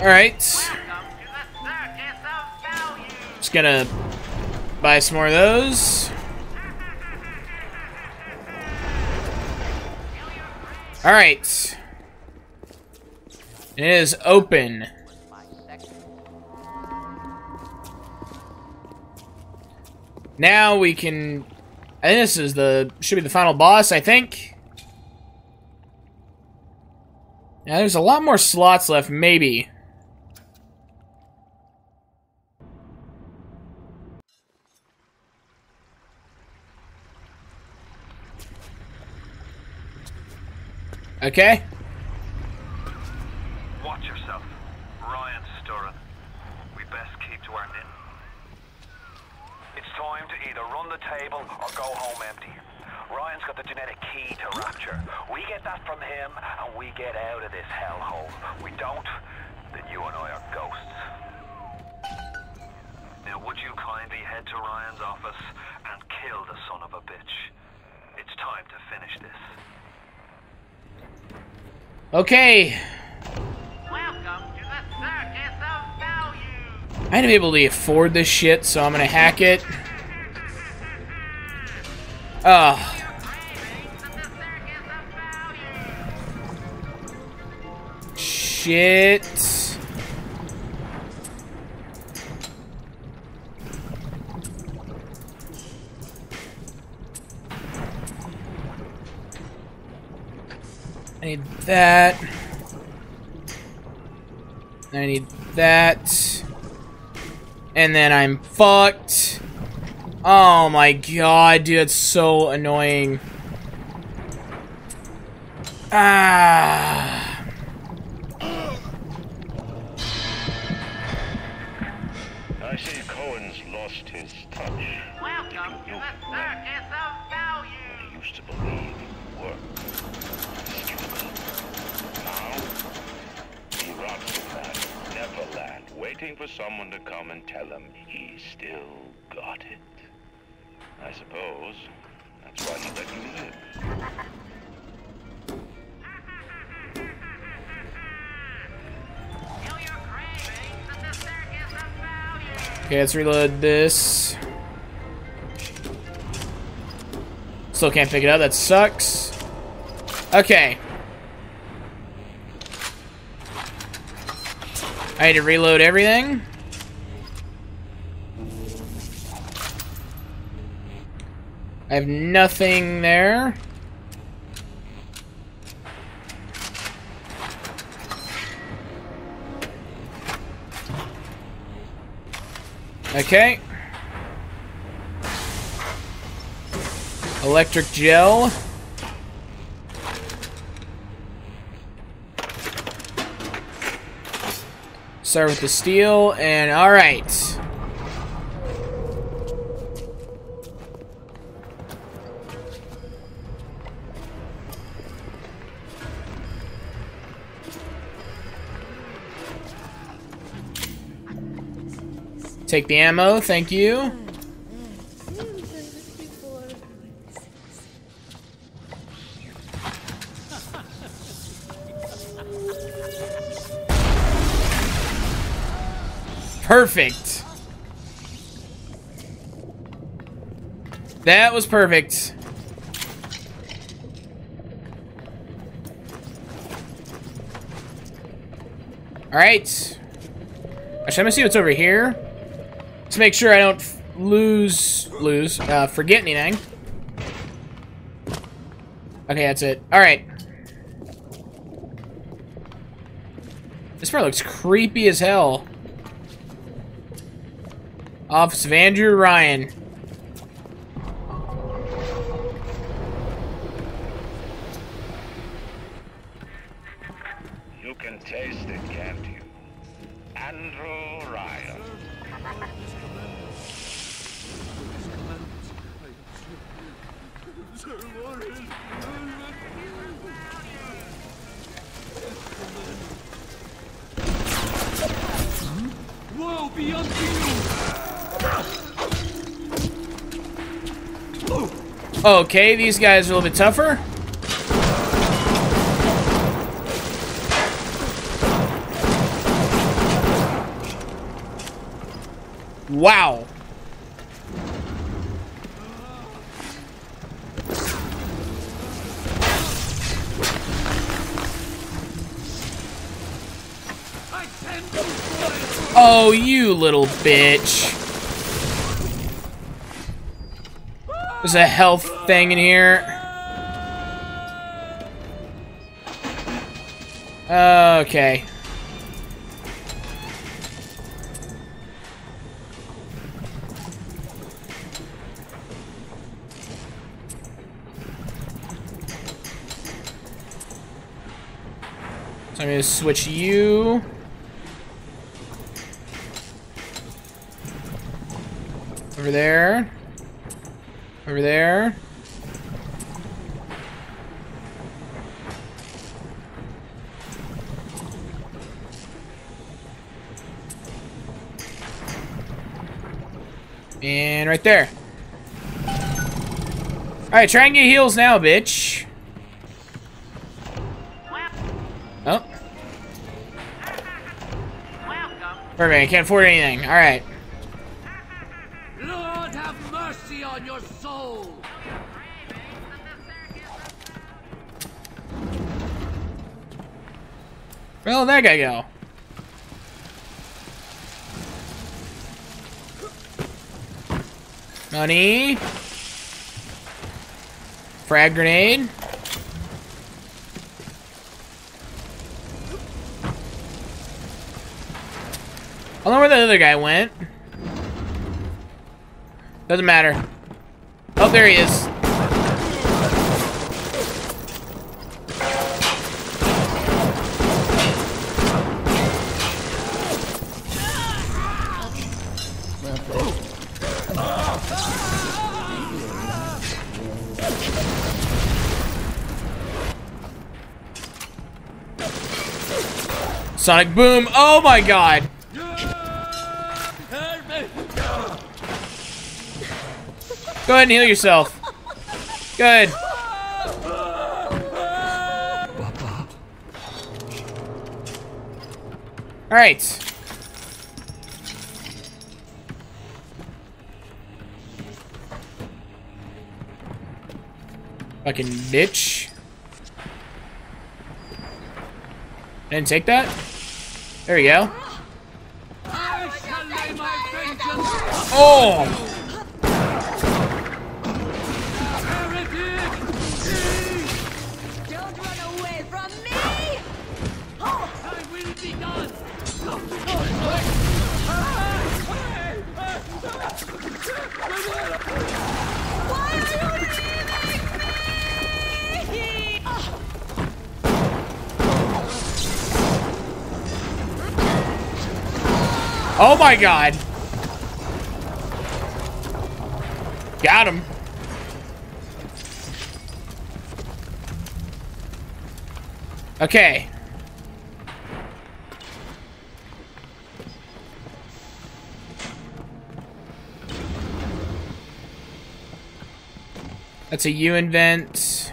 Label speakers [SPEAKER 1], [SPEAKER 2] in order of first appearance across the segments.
[SPEAKER 1] Alright. Just gonna buy some more of those. Alright. It is open. Now we can... I think this is the... Should be the final boss, I think. Yeah, there's a lot more slots left, maybe. Okay.
[SPEAKER 2] Watch yourself. Ryan's stirring. We best keep to our knitting. It's time to either run the table or go home empty. Ryan's got the genetic key to Rapture. We get that from him, and we get out of this hellhole. We don't, then you and I are ghosts. Now, would you kindly head to Ryan's office and kill the son of a bitch? It's time to finish this.
[SPEAKER 1] Okay.
[SPEAKER 3] Welcome to the Circus of Value.
[SPEAKER 1] I ain't gonna be able to afford this shit, so I'm gonna hack it. Ugh.
[SPEAKER 3] Cravings of the Circus of Value.
[SPEAKER 1] Shit. I need that. I need that. And then I'm fucked. Oh my god, dude, it's so annoying. Ah.
[SPEAKER 4] I see Cohen's lost his touch.
[SPEAKER 3] Welcome to the Circus of Value.
[SPEAKER 4] He used to believe it worked. Stupid. Now, he rots in that Neverland, waiting for someone to come and tell him he still got it. I suppose that's why he let you live.
[SPEAKER 1] Okay, let's reload this. Still can't pick it up, that sucks. Okay. I had to reload everything. I have nothing there. Okay. Electric gel. Start with the steel, and alright. Take the ammo, thank you. Perfect. That was perfect. Alright. Actually, I'm gonna see what's over here. To make sure I don't lose, lose, uh, forget anything. Okay, that's it. Alright. This part looks creepy as hell. Office of Andrew Ryan.
[SPEAKER 4] You can taste it, can't you? Andrew Ryan.
[SPEAKER 5] Woe be unto you!
[SPEAKER 1] Okay, these guys are a little bit tougher. Wow. Oh, you little bitch. There's a health thing in here. Okay. So I'm gonna switch you. Over there. Over there. And right there. Alright, try and get heals now, bitch. Oh. Perfect, I can't afford anything. Alright. Where did that guy go? Money. Frag grenade. I don't know where the other guy went. Doesn't matter. Oh, there he is. Sonic boom. Oh my god. Go ahead and heal yourself. Good. Alright. Fucking bitch. Didn't take that? There we go.
[SPEAKER 5] I shall lay my vengeance
[SPEAKER 1] Oh! Oh my god. Got him. Okay. That's a U-Invent.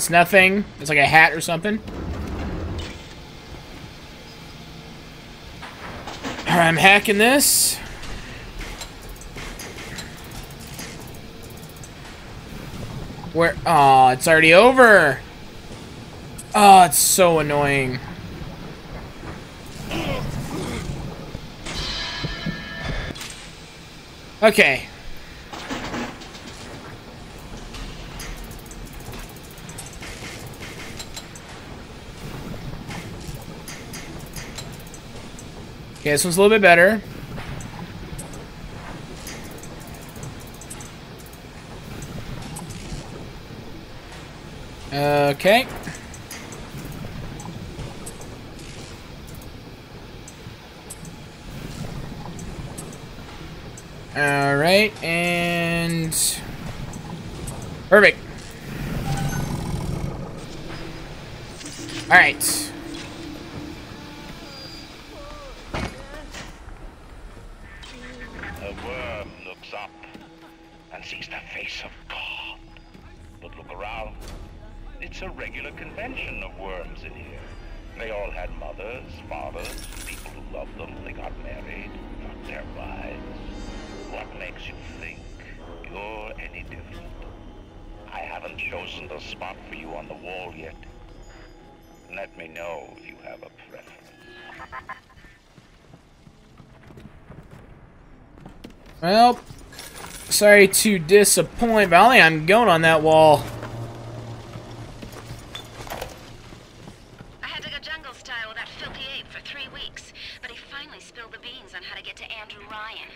[SPEAKER 1] That's nothing. It's like a hat or something. I'm hacking this. Where? Oh, it's already over. Oh, it's so annoying. Okay. Okay, this one's a little bit better. Okay. Alright, and... Perfect. Alright.
[SPEAKER 4] A wall yet. Let me know if you have a preference.
[SPEAKER 1] Well, sorry to disappoint, think I'm going on that wall.
[SPEAKER 3] I had to go jungle style with that filthy ape for three weeks, but he finally spilled the beans on how to get to Andrew Ryan.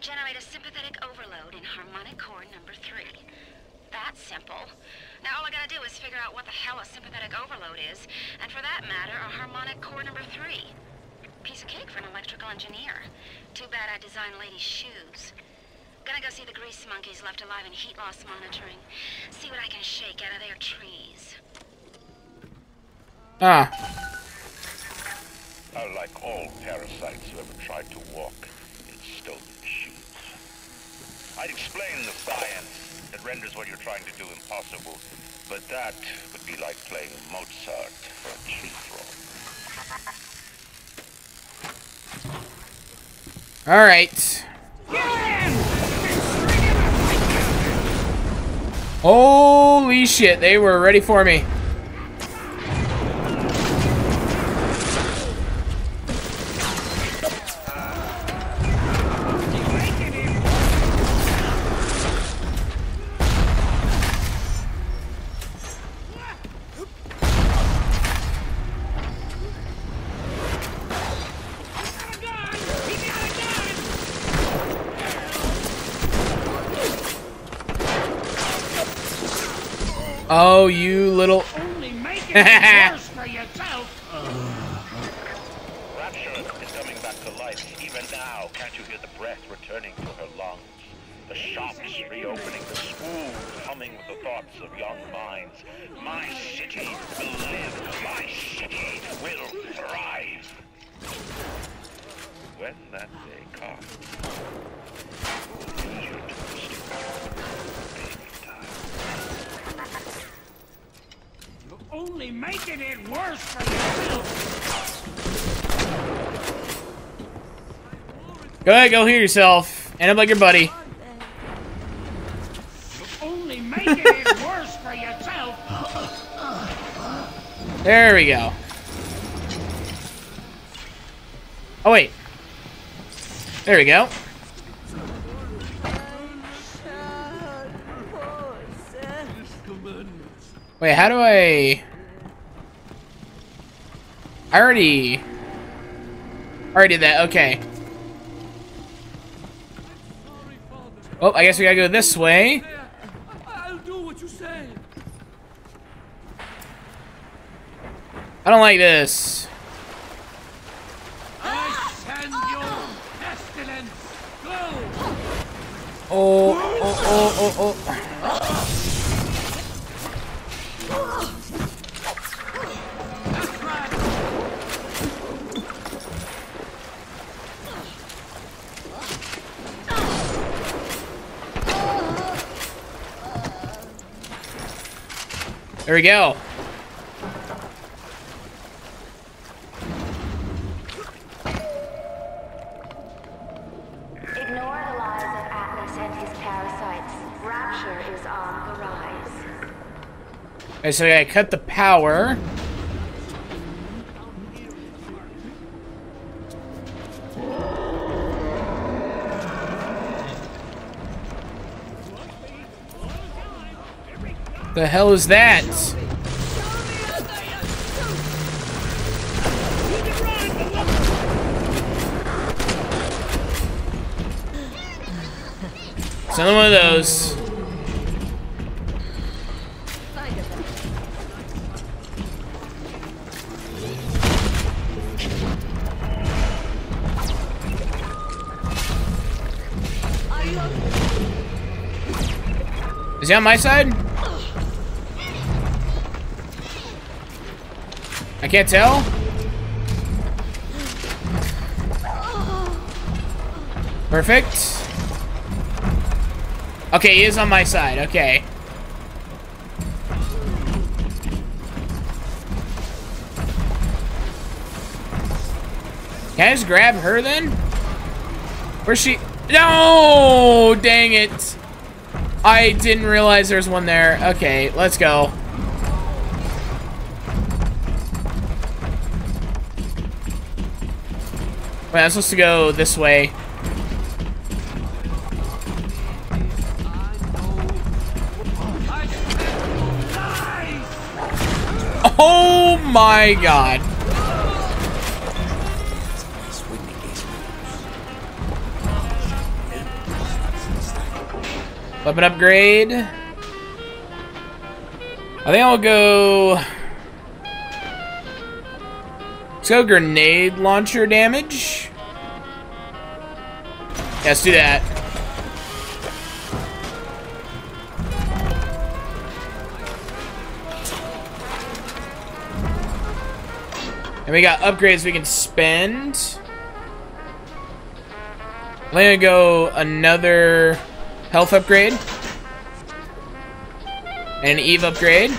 [SPEAKER 3] Generate a sympathetic overload in harmonic core number three. That's simple. Now all I gotta do is figure out what the hell a sympathetic overload is, and for that matter, a harmonic core number three. Piece of cake for an electrical engineer. Too bad I designed ladies' shoes. Gonna go see the grease monkeys left alive in heat loss monitoring. See what I can shake out of their trees.
[SPEAKER 1] Ah,
[SPEAKER 4] Uh, like all parasites who ever tried to walk in stolen shoes. I'd explain the science that renders what you're trying to do impossible, but that would be like playing Mozart for a cheap roll.
[SPEAKER 1] all right. Holy shit, they were ready for me. Oh, you little...
[SPEAKER 5] Only making it worse for yourself.
[SPEAKER 4] Rapture is coming back to life. Even now, can't you hear the breath returning to her lungs? The shops reopening, the schools humming with the thoughts of young minds. My city will live. My city will thrive. When that day comes, you're baby time.
[SPEAKER 5] You're only making it worse for yourself.
[SPEAKER 1] Go ahead, go heal yourself. End up like your buddy.
[SPEAKER 5] Only making it worse for yourself.
[SPEAKER 1] There we go. Oh, wait. There we go. Wait, how do I... I already... Already did that, okay. Oh, I guess we gotta go this way.
[SPEAKER 5] I'll do what you say.
[SPEAKER 1] I don't like this. Oh, oh, oh, oh, oh.
[SPEAKER 6] On the rise.
[SPEAKER 1] Okay, so I cut the power. The hell is that? Another one of those. Is he on my side? I can't tell? Perfect. Okay, he is on my side. Okay. Can I just grab her then? Where's she? No! Dang it. I didn't realize there's one there. Okay, let's go. Wait, I'm supposed to go this way. Oh my god. Weapon upgrade. I think I'll go... Let's go grenade launcher damage. Yeah, let's do that. And we got upgrades we can spend. I'm gonna go another health upgrade. And an Eve upgrade.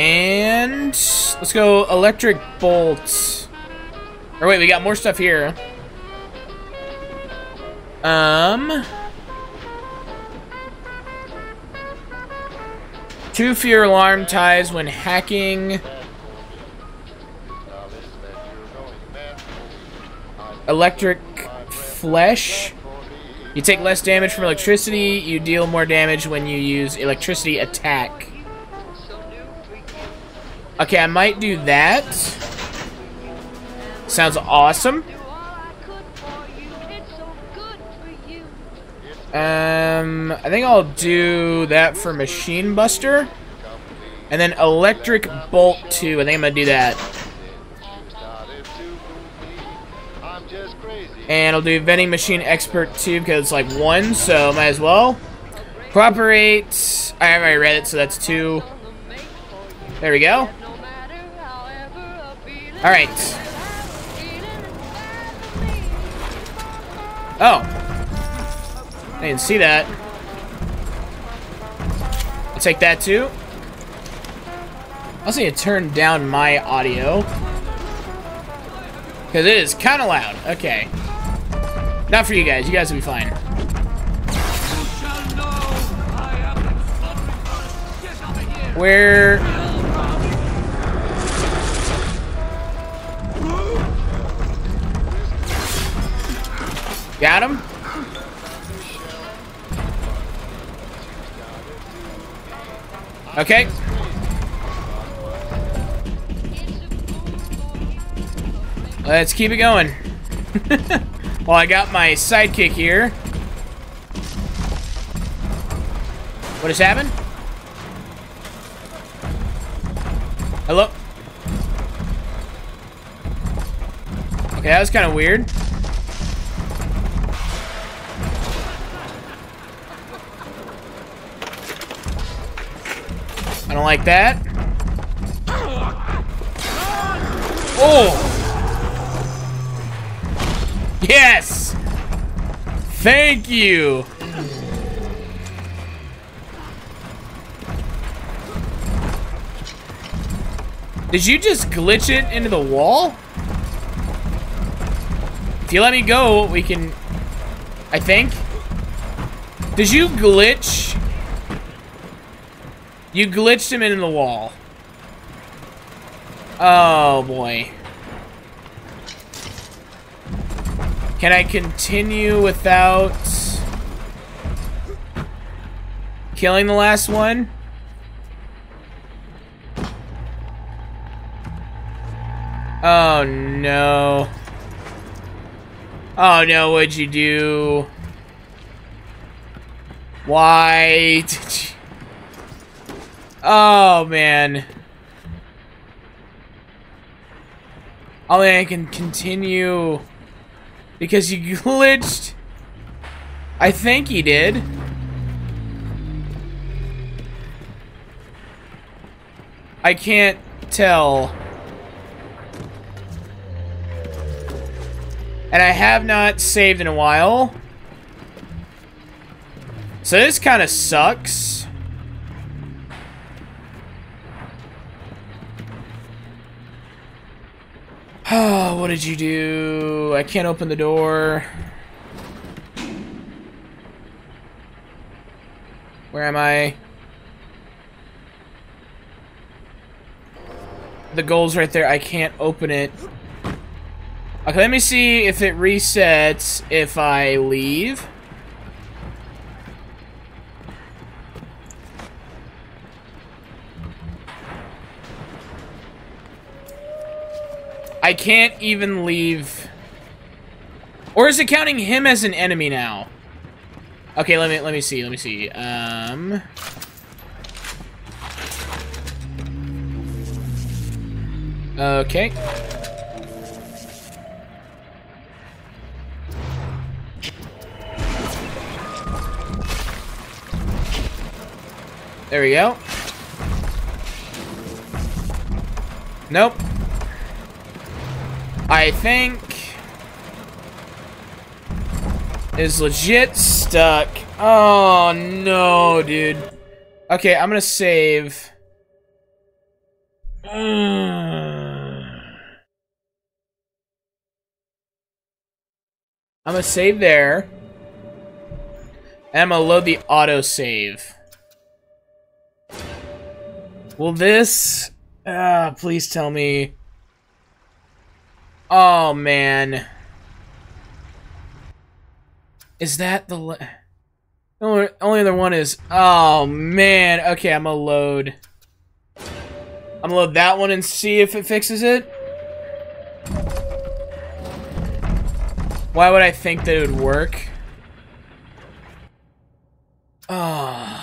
[SPEAKER 1] And let's go electric bolts. Or wait, we got more stuff here. Um Two fear alarm ties when hacking. Electric flesh. You take less damage from electricity. You deal more damage when you use electricity attack. Okay, I might do that. Sounds awesome. Um, I think I'll do that for Machine Buster. And then Electric Bolt 2. I think I'm going to do that. And I'll do Vending Machine Expert 2 because it's like 1, so might as well. Cooperate. I already read it, so that's 2. There we go. Alright. Oh. I didn't see that. I'll take that too. I also need to turn down my audio. Because it is kind of loud. Okay. Not for you guys. You guys will be fine. Where... Got him? Okay. Let's keep it going. well, I got my sidekick here. What has happened? Hello? Okay, that was kind of weird. Like that. Oh! Yes! Thank you! Did you just glitch it into the wall? If you let me go, we can... I think. Did you glitch you glitched him into the wall. Oh, boy. Can I continue without... Killing the last one? Oh, no. Oh, no, what'd you do? Why did you... Oh, man. Oh, Only I can continue because you glitched. I think he did. I can't tell. And I have not saved in a while. So this kind of sucks. Oh, what did you do? I can't open the door. Where am I? The goal's right there. I can't open it. Okay, let me see if it resets if I leave. I can't even leave. Or is it counting him as an enemy now? Okay, let me let me see. Let me see. Um Okay. There we go. Nope. I think is legit stuck. Oh no, dude. Okay, I'm gonna save. I'm gonna save there. And I'm gonna load the autosave. Will this... Ah, please tell me... Oh, man. Is that the... Only, only other one is... Oh, man. Okay, I'm gonna load... I'm gonna load that one and see if it fixes it. Why would I think that it would work? Oh.